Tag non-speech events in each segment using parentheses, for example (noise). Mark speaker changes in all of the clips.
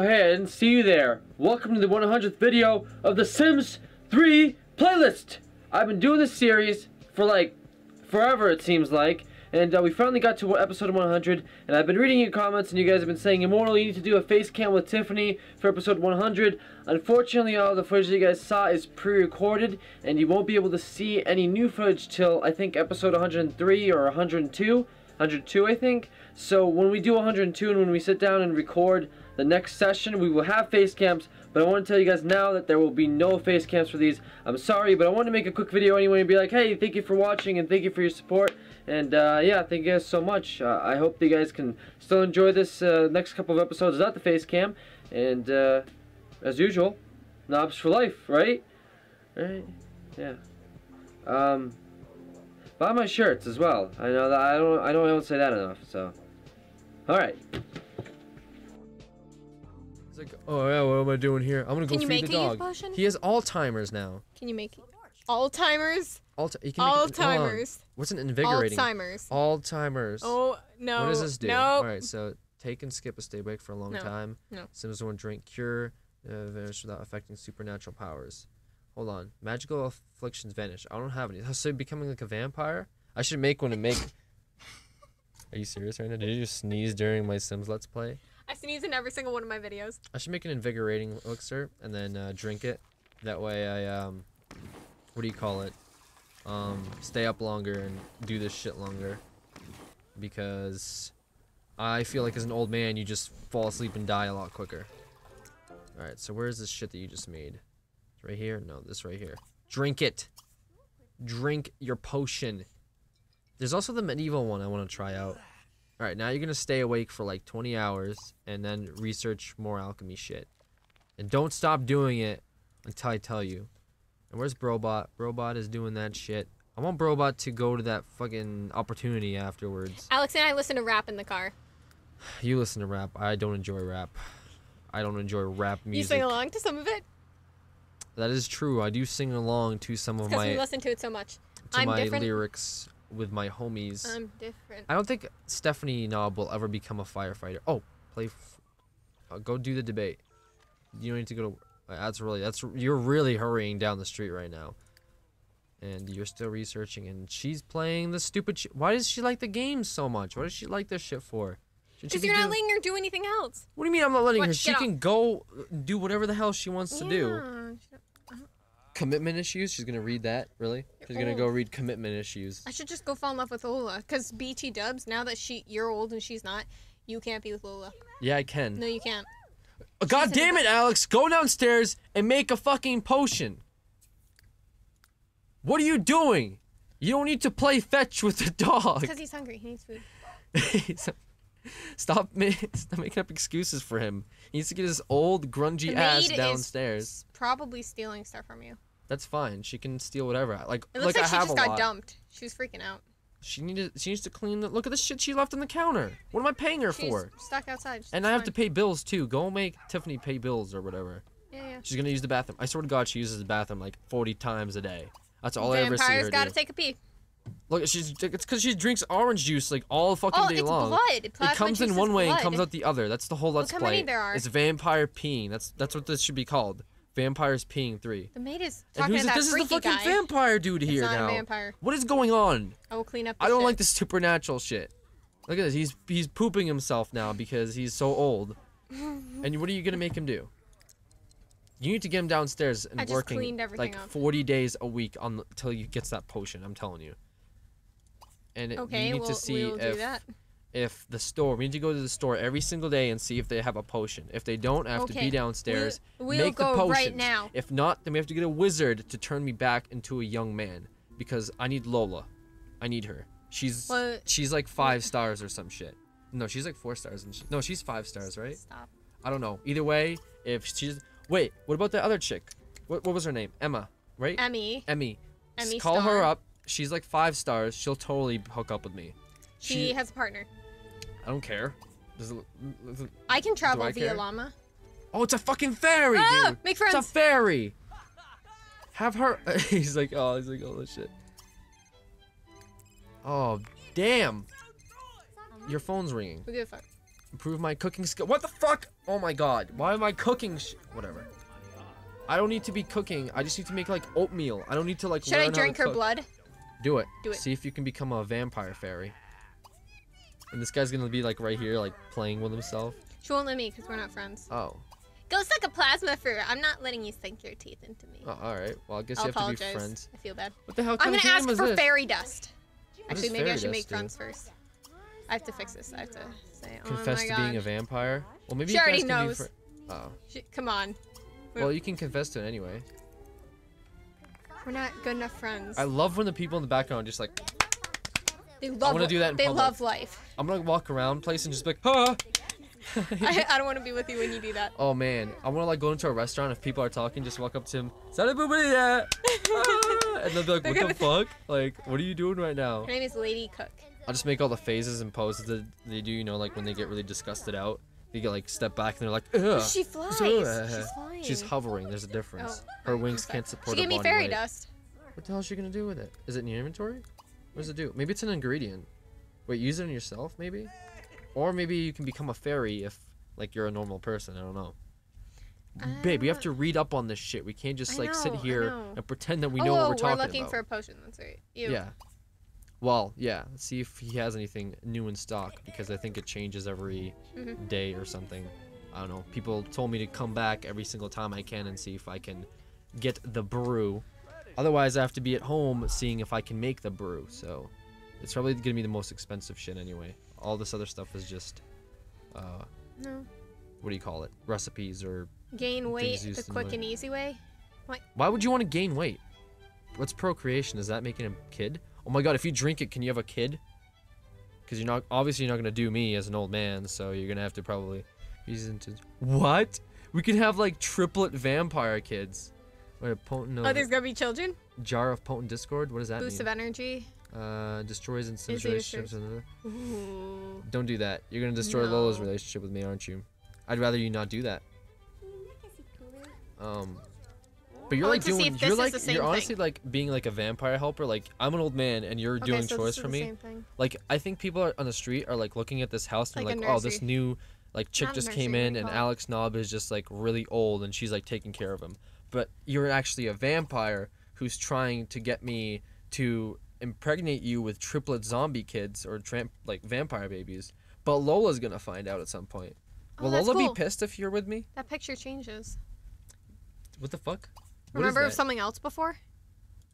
Speaker 1: I didn't see you there. Welcome to the 100th video of the Sims 3 playlist. I've been doing this series for like forever it seems like. And uh, we finally got to episode 100, and I've been reading your comments, and you guys have been saying, Immortal, you need to do a face cam with Tiffany for episode 100. Unfortunately, all the footage that you guys saw is pre-recorded, and you won't be able to see any new footage till, I think, episode 103 or 102. 102, I think. So when we do 102 and when we sit down and record the next session, we will have face cams, but I want to tell you guys now that there will be no face cams for these. I'm sorry, but I want to make a quick video anyway and be like, hey, thank you for watching and thank you for your support. And uh, yeah, thank you guys so much. Uh, I hope that you guys can still enjoy this uh, next couple of episodes without the face cam. And uh, as usual, knobs for life, right? Right? Yeah. Um, buy my shirts as well. I know that I don't. I don't. I don't say that enough. So, all right.
Speaker 2: Like, oh yeah, what am I doing here? I'm gonna go
Speaker 3: Can you
Speaker 2: feed
Speaker 3: make
Speaker 2: the dog.
Speaker 3: potion?
Speaker 2: He has Alzheimer's now.
Speaker 3: Can you make Alzheimer's?
Speaker 2: Alti he it-
Speaker 3: Alzheimer's.
Speaker 2: What's an invigorating?
Speaker 3: Alzheimer's.
Speaker 2: Alzheimer's.
Speaker 3: Oh no.
Speaker 2: What does this do?
Speaker 3: No.
Speaker 2: All right, so take and skip a stay awake for a long
Speaker 3: No,
Speaker 2: time.
Speaker 3: no.
Speaker 2: Sims one drink cure uh, vanish without affecting supernatural powers. Hold on, magical afflictions vanish. I don't have any. So becoming like a vampire? I should make one and make. (laughs) Are you serious right now? Did you just sneeze during my Sims Let's Play?
Speaker 3: I sneeze in every single one of my videos.
Speaker 2: I should make an invigorating elixir and then uh, drink it. That way I um, what do you call it? Um, stay up longer and do this shit longer. Because I feel like as an old man, you just fall asleep and die a lot quicker. All right, so where's this shit that you just made? Right here. No, this right here. Drink it. Drink your potion. There's also the medieval one I want to try out. All right, now you're gonna stay awake for like 20 hours and then research more alchemy shit. And don't stop doing it until I tell you. And where's Brobot? Brobot is doing that shit. I want Brobot to go to that fucking opportunity afterwards.
Speaker 3: Alex and I listen to rap in the car. (sighs)
Speaker 2: You listen to rap. I don't enjoy rap. I don't enjoy rap music.
Speaker 3: You sing along to some of it
Speaker 2: That is true. I do sing along to some of my.
Speaker 3: because we listen to it so much.
Speaker 2: to
Speaker 3: I'm
Speaker 2: my
Speaker 3: different.
Speaker 2: lyrics with my homies.
Speaker 3: I'm different.
Speaker 2: I don't think Stephanie Knob will ever become a firefighter. Oh, play. F- uh, go do the debate. You don't need to go to. uh, That's really. That's you're really hurrying down the street right now. And you're still researching, and she's playing the stupid. Sh- Why does she like the game so much? What does she like this shit for?
Speaker 3: Because you're not
Speaker 2: doing-
Speaker 3: letting her do anything else.
Speaker 2: What do you mean I'm not letting
Speaker 3: What?
Speaker 2: her? She can go do whatever the hell she wants to do. Commitment issues. She's gonna read that. Really? She's gonna go read commitment issues.
Speaker 3: I should just go fall in love with Lola. Because BT Dubs, now that she you're old and she's not, you can't be with Lola.
Speaker 2: Yeah, I can.
Speaker 3: No, you can't.
Speaker 2: Uh, God damn it, Alex! Go downstairs and make a fucking potion. What are you doing? You don't need to play fetch with the dog.
Speaker 3: Because he's hungry. He needs food. (laughs)
Speaker 2: stop, ma- (laughs) stop making up excuses for him. He needs to get his old grungy
Speaker 3: The
Speaker 2: ass downstairs.
Speaker 3: Probably stealing stuff from you.
Speaker 2: That's fine. She can steal whatever. Like,
Speaker 3: It looks
Speaker 2: like,
Speaker 3: like, she just got
Speaker 2: lot.
Speaker 3: dumped. She was freaking out.
Speaker 2: She needed. She needs to clean the. Look at the shit she left on the counter. What am I paying her
Speaker 3: She's
Speaker 2: for?
Speaker 3: stuck outside.
Speaker 2: And
Speaker 3: It's
Speaker 2: I have to pay bills too. Go make Tiffany pay bills or whatever.
Speaker 3: Yeah, yeah.
Speaker 2: She's gonna use the bathroom. I swear to God, she uses the bathroom like 40 times a day. That's all I ever see
Speaker 3: Vampire's
Speaker 2: her
Speaker 3: gotta
Speaker 2: do.
Speaker 3: take a pee.
Speaker 2: Look, she's it's because she drinks orange juice like all fucking
Speaker 3: Oh,
Speaker 2: day
Speaker 3: it's
Speaker 2: long.
Speaker 3: blood.
Speaker 2: It comes in one way and comes out the other. That's the whole let's
Speaker 3: how
Speaker 2: play.
Speaker 3: many there are.
Speaker 2: It's vampire peeing. That's that's what this should be called. Vampires peeing three.
Speaker 3: The maid is
Speaker 2: And
Speaker 3: talking
Speaker 2: who's
Speaker 3: to that
Speaker 2: This is the fucking
Speaker 3: guy.
Speaker 2: vampire dude here
Speaker 3: not a
Speaker 2: now.
Speaker 3: vampire.
Speaker 2: What is going on?
Speaker 3: I will clean up. The
Speaker 2: I don't
Speaker 3: shit.
Speaker 2: like the supernatural shit. Look at this. He's he's pooping himself now because he's so old. (laughs) and what are you gonna make him do? You need to get him downstairs and working like
Speaker 3: up.
Speaker 2: 40 days a week on till he gets that potion. I'm telling you. And it,
Speaker 3: Okay,
Speaker 2: you need
Speaker 3: we'll,
Speaker 2: to see
Speaker 3: we'll
Speaker 2: if if the store. We need to go to the store every single day and see if they have a potion. If they don't, I have to be downstairs.
Speaker 3: we'll- we'll
Speaker 2: make the
Speaker 3: go right now.
Speaker 2: If not, then we have to get a wizard to turn me back into a young man because I need Lola. I need her. She's
Speaker 3: Well-
Speaker 2: she's like five (laughs) stars or some shit. No, she's like four stars. And she, no, she's five stars, right?
Speaker 3: Stop.
Speaker 2: I don't know. Either way, if she's wait, what about the other chick? What what was her name? Emma, right?
Speaker 3: Emmy.
Speaker 2: Emmy.
Speaker 3: Emmy
Speaker 2: Call her up. She's like five stars. She'll totally hook up with me.
Speaker 3: She,
Speaker 2: She-
Speaker 3: has a partner.
Speaker 2: I don't care. Does it, does it-
Speaker 3: I can travel
Speaker 2: I
Speaker 3: via
Speaker 2: care?
Speaker 3: llama.
Speaker 2: Oh, it's a fucking fairy,
Speaker 3: Ah,
Speaker 2: dude.
Speaker 3: make friends.
Speaker 2: It's a fairy. Have her. (laughs) he's like, oh, he's like, oh, this shit. Oh, damn. Your phone's ringing.
Speaker 3: Who gives a fuck?
Speaker 2: Improve my cooking skill. What the fuck? Oh my god. Why am I cooking? Sh- Whatever. I don't need to be cooking. I just need to make like oatmeal. I don't need to like.
Speaker 3: Should I
Speaker 2: learn how to
Speaker 3: drink her blood?
Speaker 2: Do it.
Speaker 3: Do it.
Speaker 2: See if you can become a vampire fairy. And this guy's gonna be like right here, like playing with himself.
Speaker 3: She won't let me because we're not friends.
Speaker 2: Oh.
Speaker 3: Go suck a plasma fruit. I'm not letting you sink your teeth into me.
Speaker 2: Oh, all right. Well, I guess
Speaker 3: I'll
Speaker 2: you have
Speaker 3: apologize.
Speaker 2: to be friends.
Speaker 3: I feel bad.
Speaker 2: What the hell
Speaker 3: I'm gonna ask for
Speaker 2: this?
Speaker 3: fairy dust.
Speaker 2: What
Speaker 3: Actually, maybe I should make
Speaker 2: do?
Speaker 3: friends first. I have to fix this. I have to say.
Speaker 2: Oh confess
Speaker 3: oh
Speaker 2: to
Speaker 3: god.
Speaker 2: being a vampire. Well, maybe
Speaker 3: She
Speaker 2: you
Speaker 3: already knows.
Speaker 2: oh.
Speaker 3: Sh- Come on.
Speaker 2: Well, you can confess to it anyway.
Speaker 3: We're not good enough friends.
Speaker 2: I love when the people in the background just like
Speaker 3: they love.
Speaker 2: I wanna do that in
Speaker 3: they
Speaker 2: public.
Speaker 3: love life.
Speaker 2: I'm gonna walk around place and just be like, huh. (laughs)
Speaker 3: I, I don't want to be with you when you do that.
Speaker 2: Oh man, I want to like go into a restaurant if people are talking, just walk up to him, "Salut, boobity, yeah." Ah, and they'll be like, (laughs) "What the fuck? Like, what are you doing right now?"
Speaker 3: Her name is Lady Cook.
Speaker 2: I'll just make all the phases and poses that they do. You know, like when they get really disgusted out, get like step back and they're like, Ugh.
Speaker 3: She flies.
Speaker 2: Ugh.
Speaker 3: She's flying.
Speaker 2: She's hovering. There's a difference.
Speaker 3: Oh,
Speaker 2: Her wings can't support.
Speaker 3: She gave me fairy
Speaker 2: weight.
Speaker 3: dust.
Speaker 2: What the hell is she gonna do with it? Is it in your inventory? What does it do? Maybe it's an ingredient. Wait, use it on yourself, maybe? Or maybe you can become a fairy if, like, you're a normal person. I don't know. Babe, we have
Speaker 3: Uh,
Speaker 2: to read up on this shit. We can't just
Speaker 3: I
Speaker 2: like sit
Speaker 3: know, I
Speaker 2: here and pretend that we
Speaker 3: oh,
Speaker 2: know what we're
Speaker 3: we're
Speaker 2: talking
Speaker 3: looking
Speaker 2: about.
Speaker 3: for a potion. That's right. Ew.
Speaker 2: Yeah. Well, yeah. See if he has anything new in stock because I think it changes every
Speaker 3: Mhm.
Speaker 2: day or something. I don't know. People told me to come back every single time I can and see if I can get the brew. Otherwise, I have to be at home seeing if I can make the brew. So it's probably gonna be the most expensive shit anyway. All this other stuff is just, uh,
Speaker 3: No.
Speaker 2: what do you call it? Recipes or
Speaker 3: Gain weight the quick and easy way.
Speaker 2: Why would you want to gain weight? What's procreation? Is that making a kid? Oh my god, if you drink it, can you have a kid? Because you're not obviously you're not gonna do me as an old man, so you're gonna have to probably use into what? We could have like triplet vampire kids. Wait, potent
Speaker 3: Oh, there's gonna be children.
Speaker 2: jar of potent discord. What does that
Speaker 3: Boost of energy.
Speaker 2: Uh, destroys and
Speaker 3: Easy
Speaker 2: relationships.
Speaker 3: Ooh.
Speaker 2: Don't do that. You're gonna destroy Lola's relationship with me, aren't you? I'd rather you not do that. Um, but you're
Speaker 3: Oh,
Speaker 2: like doing. You're like
Speaker 3: the same
Speaker 2: you're
Speaker 3: thing.
Speaker 2: honestly like being like a vampire helper. Like I'm an old man and you're
Speaker 3: Okay,
Speaker 2: doing
Speaker 3: so
Speaker 2: chores for me.
Speaker 3: thing.
Speaker 2: Like I think people are on the street are like looking at this house and
Speaker 3: Like
Speaker 2: like, oh, this new like chick
Speaker 3: Not
Speaker 2: just
Speaker 3: nursery,
Speaker 2: came in and
Speaker 3: it?
Speaker 2: Alex Knob is just like really old and she's like taking care of him. But you're actually a vampire who's trying to get me to impregnate you with triplet zombie kids or tramp like vampire babies. But Lola's gonna find out at some point.
Speaker 3: Oh,
Speaker 2: Will Lola
Speaker 3: cool.
Speaker 2: be pissed if you're with me?
Speaker 3: That picture changes.
Speaker 2: What the fuck? What
Speaker 3: Remember something else before?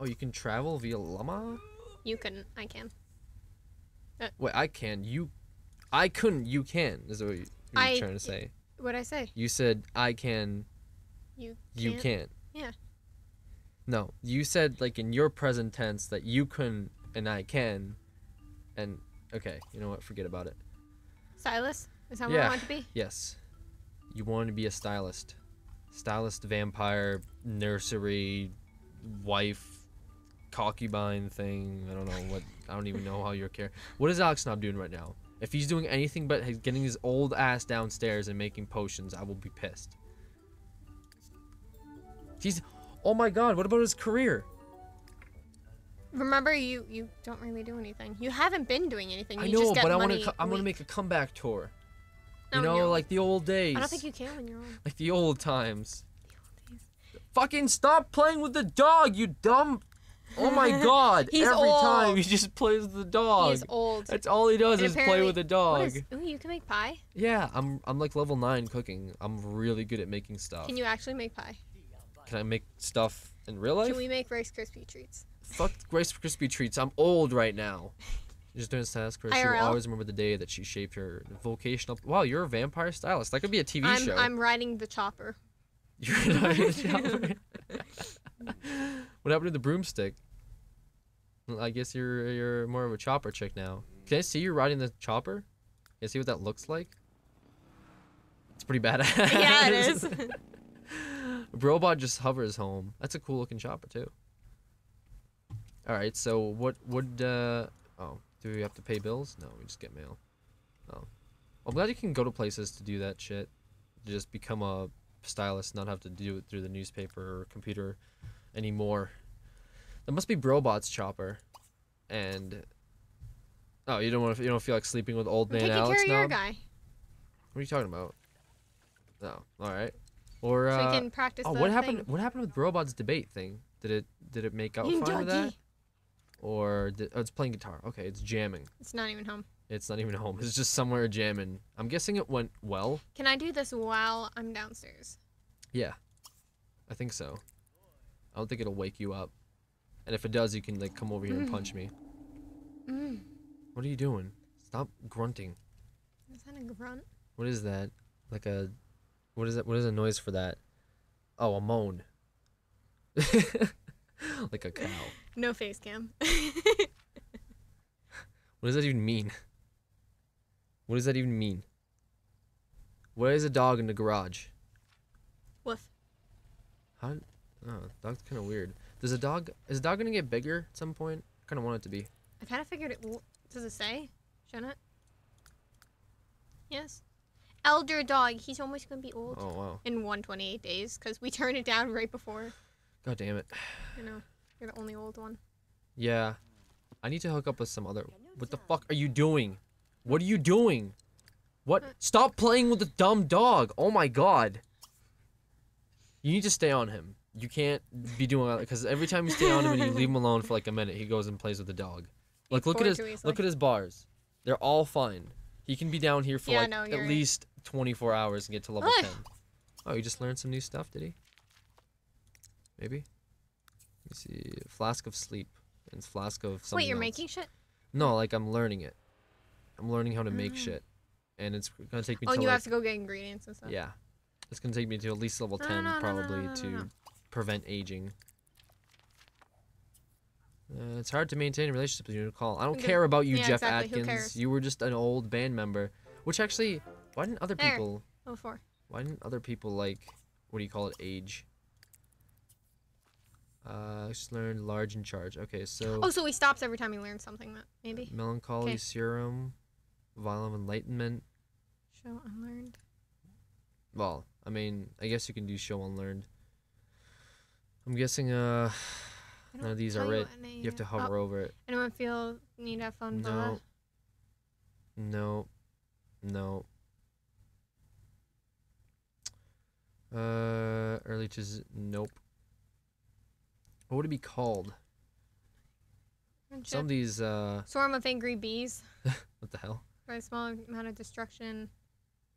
Speaker 2: Oh, you can travel via llama?
Speaker 3: You couldn't. I can.
Speaker 2: Uh, Wait, I can. You, I couldn't. You can. Is that what you- you're
Speaker 3: I-
Speaker 2: trying to say?
Speaker 3: What'd I say?
Speaker 2: You said I can.
Speaker 3: You.
Speaker 2: You
Speaker 3: can't?
Speaker 2: can't.
Speaker 3: Yeah.
Speaker 2: No, you said like in your present tense that you couldn't and I can, and okay, you know what? Forget about it.
Speaker 3: Silas. Is that what I want to be?
Speaker 2: Yes, you want to be a stylist, stylist, vampire, nursery, wife, concubine thing. I don't know what. I don't even know how your care. What is Alex Knob doing right now? If he's doing anything but getting his old ass downstairs and making potions, I will be pissed. He's. Oh my god! What about his career?
Speaker 3: Remember, you you don't really do anything. You haven't been doing anything. You
Speaker 2: I know, but I want to. I'm gonna make a comeback tour. You know,
Speaker 3: no.
Speaker 2: like the old days.
Speaker 3: I don't think you can when you're old.
Speaker 2: Like the old times. The old days. Fucking stop playing with the dog, you dumb. Oh my (laughs) god!
Speaker 3: He's
Speaker 2: Every time he just plays with the dog.
Speaker 3: He's old.
Speaker 2: That's all he does
Speaker 3: And
Speaker 2: is play with the dog.
Speaker 3: is, ooh, you can make pie.
Speaker 2: Yeah, I'm I'm like level nine cooking. I'm really good at making stuff.
Speaker 3: Can you actually make pie?
Speaker 2: Can I make stuff in real life?
Speaker 3: Can we make Rice Krispie treats?
Speaker 2: Fuck Rice Krispie treats. I'm old right now. (laughs) Just doing this task where she will always remember the day that she shaped her vocational. Wow, you're a vampire stylist. That could be a TV
Speaker 3: I'm
Speaker 2: show.
Speaker 3: I'm riding the chopper. (laughs)
Speaker 2: You're in the (laughs) shower. what happened to the broomstick? I guess you're you're more of a chopper chick now. Can I see you riding the chopper? Can I see what that looks like? It's pretty badass. (laughs)
Speaker 3: yeah, it is.
Speaker 2: Robot just hovers home. That's a cool looking chopper too. All right, so what would uh oh, do we have to pay bills? No, we just get mail. Oh. I'm glad you can go to places to do that shit. Just become a stylist, not have to do it through the newspaper or computer anymore. There must be Brobot's chopper. And Oh, you don't want to you don't feel like sleeping with old man
Speaker 3: taking
Speaker 2: Alex
Speaker 3: care of your guy.
Speaker 2: What are you talking about? Oh, all right. Or
Speaker 3: so
Speaker 2: uh,
Speaker 3: we can practice.
Speaker 2: oh, what happened?
Speaker 3: thing.
Speaker 2: What happened with Robot's debate thing? Did it did it make out fine with that? Or did, oh, it's playing guitar. Okay, it's jamming.
Speaker 3: It's not even home.
Speaker 2: It's not even home. (laughs) It's just somewhere jamming. I'm guessing it went well.
Speaker 3: Can I do this while I'm downstairs?
Speaker 2: Yeah, I think so. I don't think it'll wake you up. And if it does, you can like come over here and punch me.
Speaker 3: Mm.
Speaker 2: What are you doing? Stop grunting.
Speaker 3: Is that a grunt?
Speaker 2: What is that? Like a, what is that? What is a noise for that? Oh, a moan. (laughs) (laughs) like a cow.
Speaker 3: No face cam. (laughs)
Speaker 2: What does that even mean? What does that even mean? Where is a dog in the garage?
Speaker 3: Woof.
Speaker 2: How? Oh, dog's kind of weird. Does a dog? Is a dog gonna get bigger at some point? I kind of want it to be.
Speaker 3: I kind of figured it. Does it say? Shouldn't it? Yes. Elder dog. He's almost gonna be old
Speaker 2: Oh wow.
Speaker 3: in 128 days because we turned it down right before.
Speaker 2: God damn it.
Speaker 3: I know, you're the only old one.
Speaker 2: Yeah. I need to hook up with some other. What the fuck are you doing? What are you doing? What? Uh, stop playing with the dumb dog. Oh my god. You need to stay on him. You can't be doing that because every time you stay on him and you leave him (laughs) alone for like a minute, he goes and plays with the dog. Like look at his look at his bars. They're all fine. He can be down here for
Speaker 3: Yeah,
Speaker 2: like
Speaker 3: no,
Speaker 2: at
Speaker 3: right.
Speaker 2: least 24 hours and get to level
Speaker 3: Ugh.
Speaker 2: 10. Oh, he just learned some new stuff, did he? Maybe. Let me see. Flask of sleep and flask of something
Speaker 3: Wait, you're
Speaker 2: else.
Speaker 3: making shit?
Speaker 2: No, like I'm learning it. I'm learning how to make
Speaker 3: Mm.
Speaker 2: shit, and it's gonna take me
Speaker 3: Oh, you
Speaker 2: like,
Speaker 3: have to go get ingredients and stuff.
Speaker 2: yeah, it's gonna take me to at least level
Speaker 3: No,
Speaker 2: ten
Speaker 3: no, no,
Speaker 2: probably to prevent aging. Uh, it's hard to maintain a relationship with you, Nicole. I don't
Speaker 3: Okay.
Speaker 2: care about you,
Speaker 3: Yeah,
Speaker 2: Jeff
Speaker 3: exactly, who
Speaker 2: Atkins.
Speaker 3: cares?
Speaker 2: You were just an old band member. Which actually, why didn't other
Speaker 3: There.
Speaker 2: people?
Speaker 3: Oh, four.
Speaker 2: Why didn't other people like? What do you call it? Age. Uh, just learned large in charge. Okay, so.
Speaker 3: Oh, so he stops every time he learns something. That maybe
Speaker 2: Melancholy
Speaker 3: Okay.
Speaker 2: serum, vial of enlightenment.
Speaker 3: show unlearned.
Speaker 2: Well, I mean, I guess you can do show unlearned. I'm guessing uh none of these are
Speaker 3: you
Speaker 2: it.
Speaker 3: any-
Speaker 2: You have to
Speaker 3: oh,
Speaker 2: hover over it.
Speaker 3: Anyone feel need to have fun?
Speaker 2: No. No. No. Uh early to nope. What would it be called? Some of these uh
Speaker 3: Swarm of angry bees. (laughs)
Speaker 2: what the hell?
Speaker 3: By a small amount of destruction.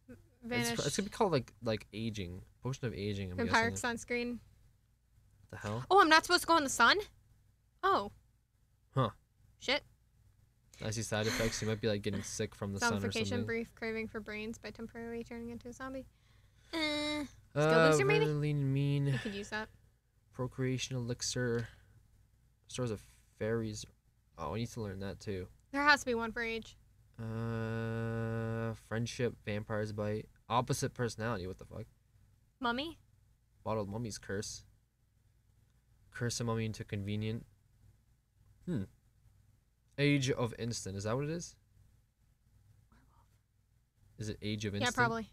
Speaker 2: It's,
Speaker 3: Vanish.
Speaker 2: pr- it's gonna be called like like aging. Potion of aging, I'm
Speaker 3: Vampire
Speaker 2: guessing.
Speaker 3: sunscreen.
Speaker 2: What the hell?
Speaker 3: Oh, I'm not supposed to go in the sun? Oh.
Speaker 2: Huh.
Speaker 3: Shit.
Speaker 2: I see side effects. You might be like getting sick from the sun or something.
Speaker 3: brief craving for brains by temporarily turning into a zombie. Eh,
Speaker 2: Uh,
Speaker 3: maybe?
Speaker 2: really lean, mean.
Speaker 3: you could use that.
Speaker 2: Procreation elixir. Stores of fairies. Oh, I need to learn that too.
Speaker 3: There has to be one for age.
Speaker 2: Uh, friendship, vampires bite, opposite personality. What the fuck?
Speaker 3: Mummy?
Speaker 2: Bottled mummy's curse. Curse a mummy into convenient. Hmm. Age of instant. Is that what it is? Is it age of instant?
Speaker 3: Yeah, probably.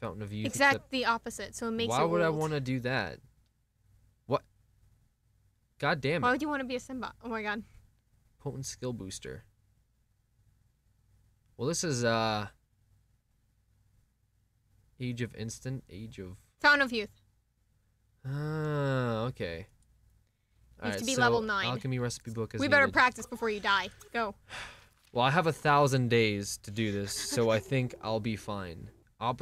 Speaker 2: Fountain of youth.
Speaker 3: Exact
Speaker 2: except-
Speaker 3: the opposite, so it makes
Speaker 2: Why
Speaker 3: you
Speaker 2: would I want to do that? What? God damn it.
Speaker 3: Why would you want to be a Simba? Oh my god.
Speaker 2: Potent skill booster. Well, this is uh Age of Instant, Age of
Speaker 3: Fountain of Youth.
Speaker 2: Ah, okay.
Speaker 3: You have to be
Speaker 2: so
Speaker 3: level nine.
Speaker 2: Alchemy recipe book is
Speaker 3: we better
Speaker 2: needed.
Speaker 3: practice before you die. Go.
Speaker 2: Well, I have a thousand days to do this, so I think I'll be fine. Opposite